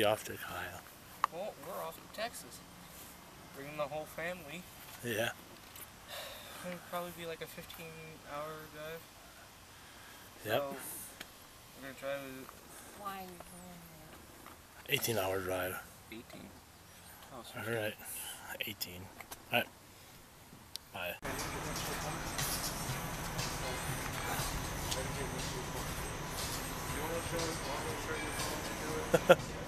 Okay, where are we off to, Kyle? Well, we're off to Texas. Bringing the whole family. Yeah. It'll probably be like a 15 hour drive. Yep. So, we're gonna try with Why are you 18 hour drive. 18. Oh, so All right. 18. All right. Bye.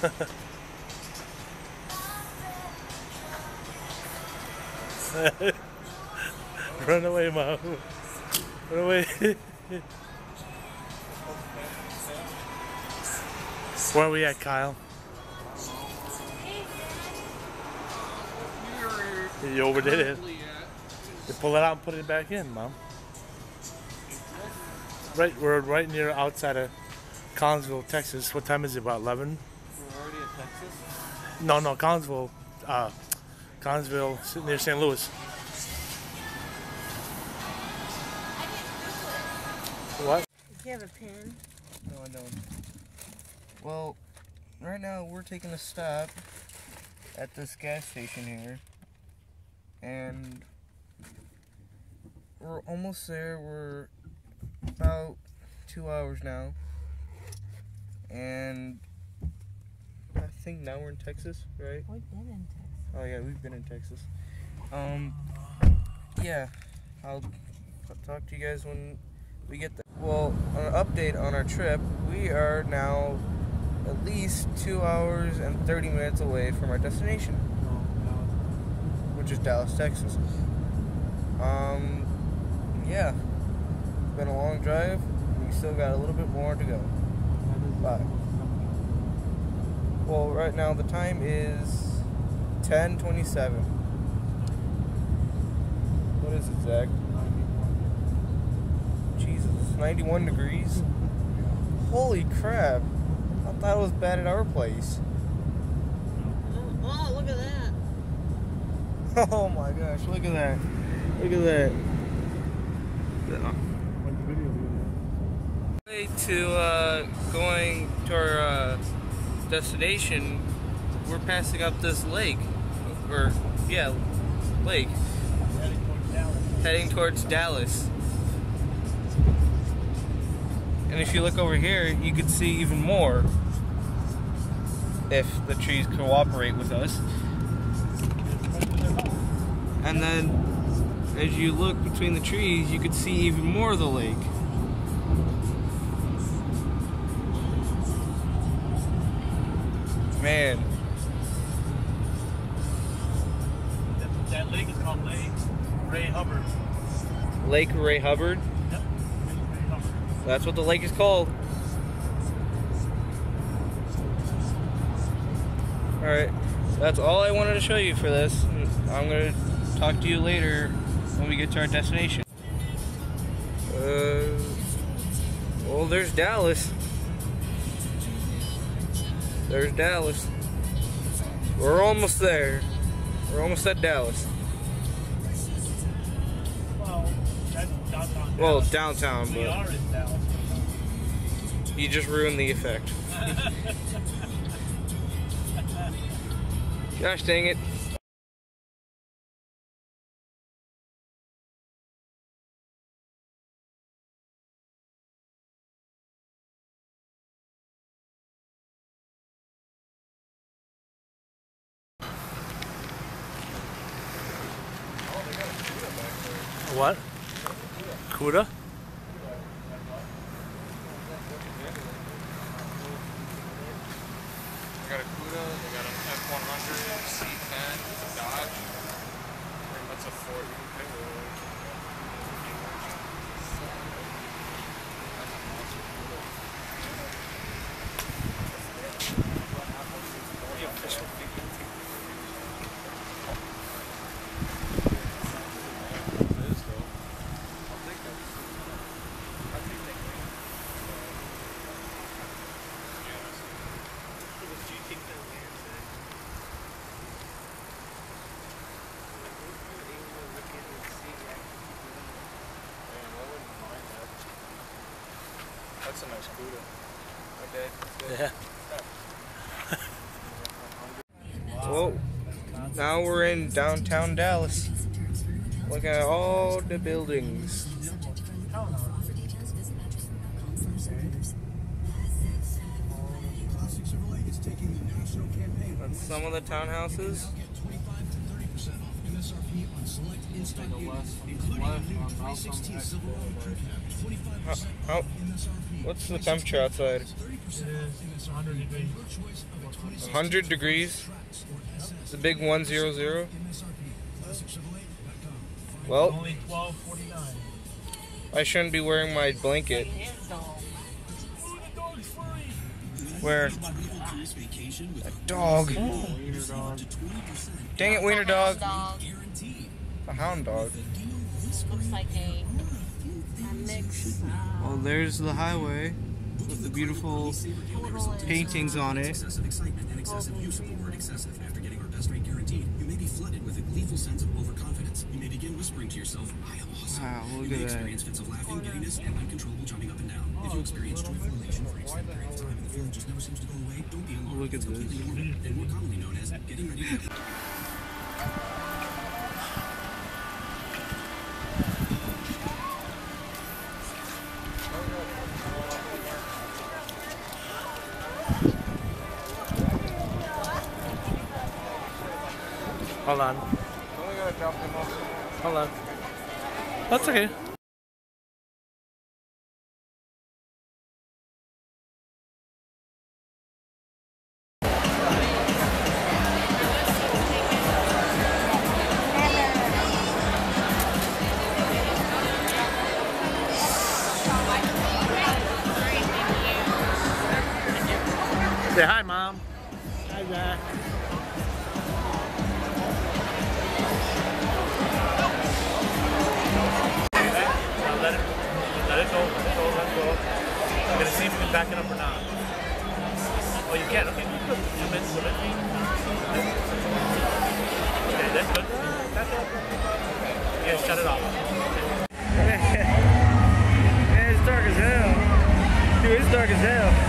Run away, mom. Run away. Where are we at, Kyle? You overdid it. You pull it out and put it back in, mom. Right, we're right near outside of Collinsville, Texas. What time is it? About 11? We're already at Texas. No, no, Collinsville, uh, Collinsville, near St. Louis. What? Do you have a pen? No, I don't. Well, right now we're taking a stop at this gas station here. And we're almost there. We're about two hours now. And I think now we're in Texas, right? We've been in Texas. Oh yeah, we've been in Texas. Um, yeah, I'll talk to you guys when we get there. Well, an update on our trip. We are now at least two hours and 30 minutes away from our destination, which is Dallas, Texas. Um, yeah, been a long drive. We still got a little bit more to go. Bye. Well, right now the time is 10:27. What is it, Zach? Jesus, 91 degrees. Holy crap! I thought it was bad at our place. Oh, look at that. Oh my gosh! Look at that! Look at that! Way to uh, going to our uh, destination, we're passing up this lake, or yeah, lake, heading towards Dallas. And if you look over here, you could see even more if the trees cooperate with us. And then as you look between the trees, you could see even more of the lake. Man, That, that lake is called Lake Ray Hubbard. Lake Ray Hubbard. Yep. Ray Hubbard. That's what the lake is called. Alright, that's all I wanted to show you for this. I'm going to talk to you later when we get to our destination. Uh, well, there's Dallas. There's Dallas. We're almost there. We're almost at Dallas. Well, that's downtown. Well, downtown, we but are in Dallas. you just ruined the effect. Gosh dang it. Cuda? They got a Cuda, they got an F100, C10, a Dodge. That's a Ford. You can pick one. The official That's a nice Buddha. Okay. Yeah. Well, now we're in downtown Dallas. Look at all the buildings. That's some of the townhouses. How, oh, oh. how, what's the temperature outside? 100 degrees. 100 degrees. The big 100. Well, Only 12.49. I shouldn't be wearing my blanket. Where? A dog. Dang it, wiener dog. A hound dog. Looks like a mix. Well, there's the highway with the beautiful paintings on it. excessive excitement and excessive use of the word Hold on. Hold on. That's okay. Back it up or not. Oh, you can. Okay, good. Zoom in, zoom in. Okay, that's good. Back it up. Yeah, shut it off. Man, it's dark as hell. Dude, it's dark as hell.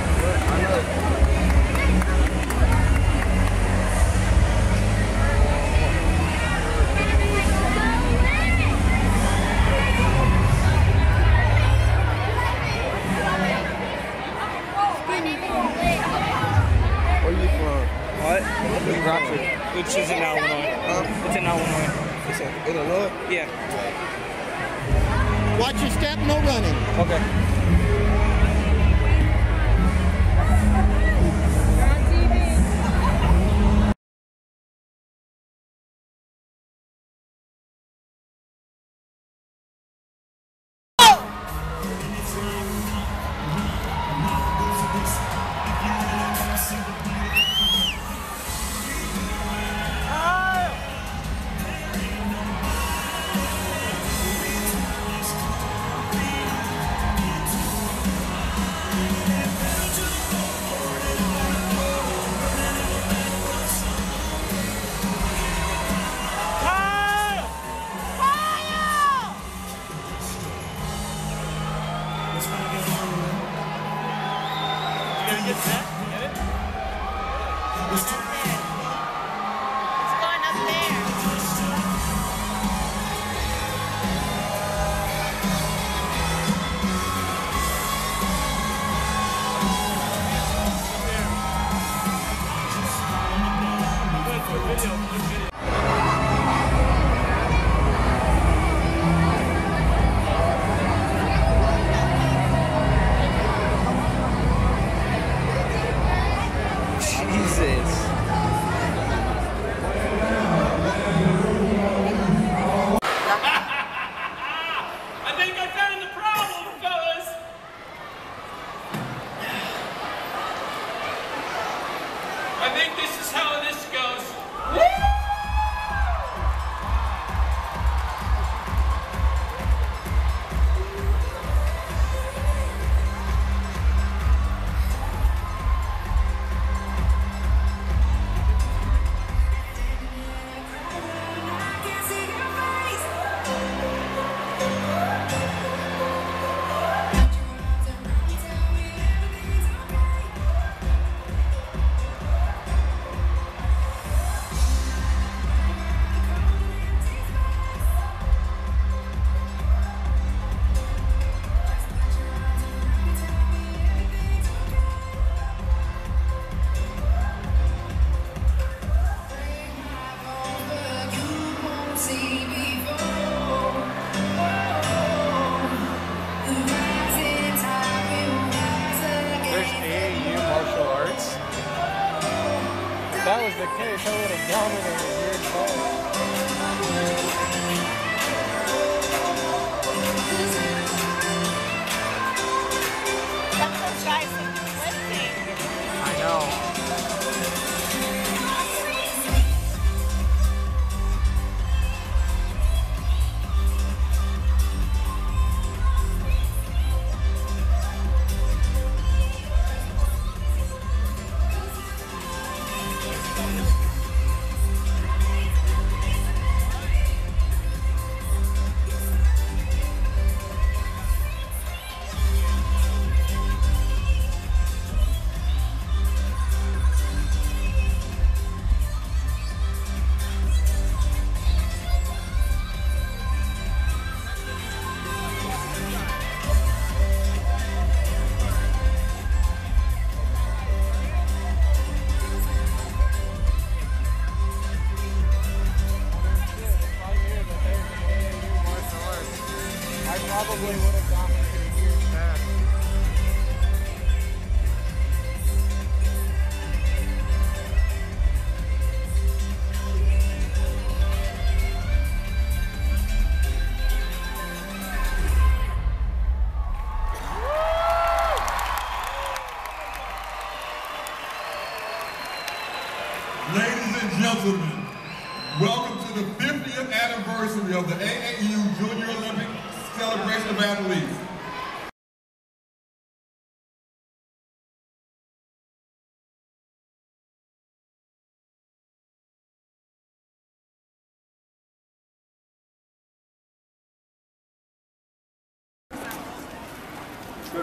Good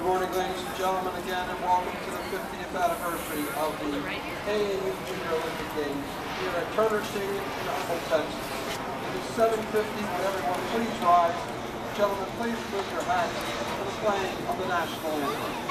morning, ladies and gentlemen, again, and welcome to the 50th anniversary of the AAU Junior Olympic Games here at Turner Stadium in Humble, Texas. It is 7:50. Would everyone please rise? Gentlemen, please remove your hats for the playing of the national anthem.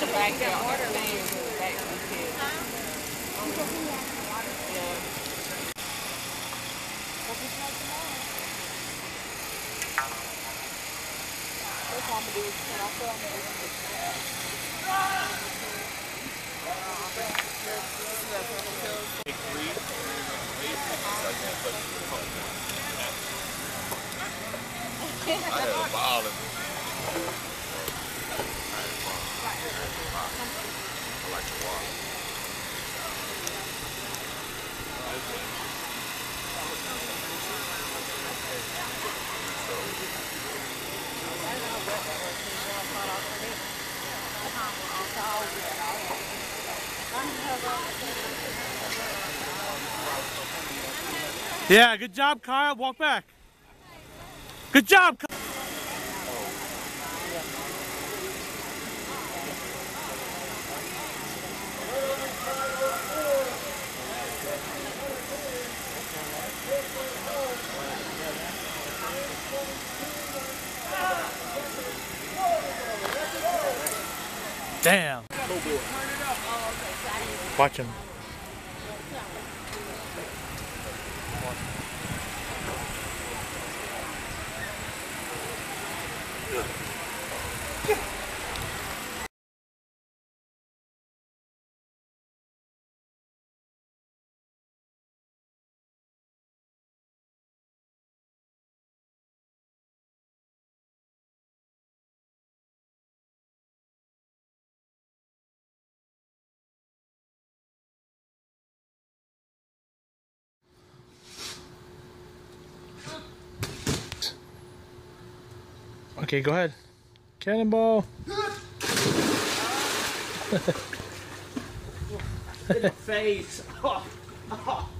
I'm the backyard. Order names in the back of the kids. Yeah. Yeah, good job, Kyle. Walk back. Good job, Kyle. Damn. Watch him. Okay, go ahead. Cannonball. Face.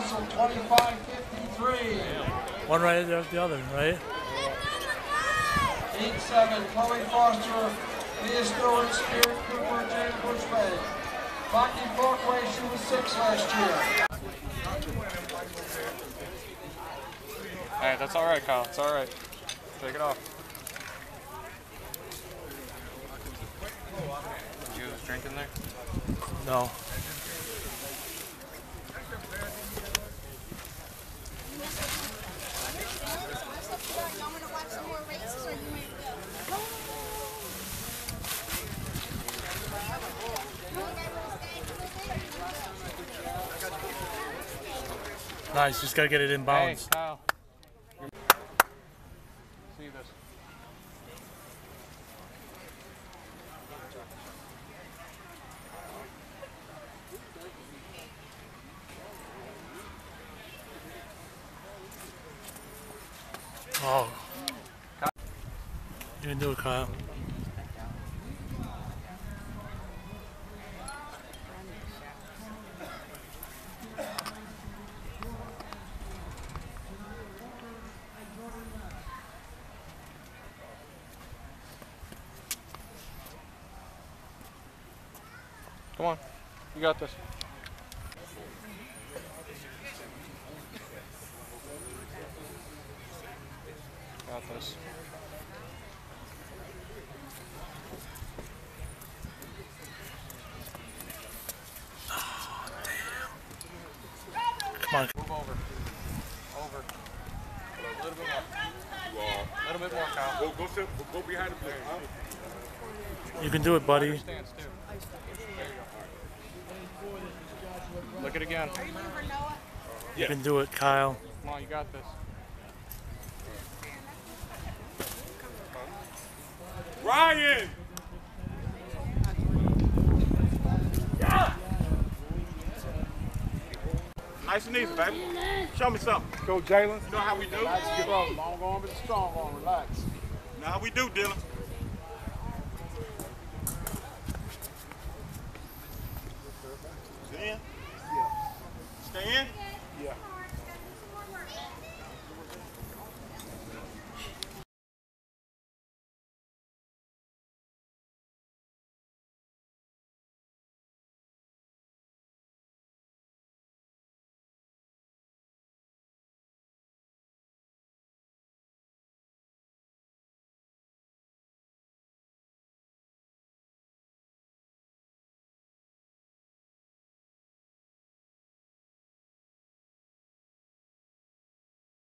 Russell, 2553. One right there after the other, right? 8-7, Chloe Foster, Leah Stewart, Spirit Cooper, Jane Bushman. Rocky Parkway, she was six last year. Alright, that's alright, Kyle. It's alright. Take it off. You was drinking there? No. Nice. Just gotta get it in bounds. Hey. Kyle. See this. Oh. You can do it, Kyle. Come on. You got this. Got this. Come on. Move over. Over. A little bit more. A little bit more, Kyle. Go, go, sit, go behind the plate. You can do it, buddy. Stance too. There you go. Look it again. You can do it, Kyle. Come on, you got this. Ryan! Nice and easy, baby. Show me something. Go, Jalen. You know how we do? Relax, give up. Long arm is a strong arm. Relax. You know how we do, Dylan.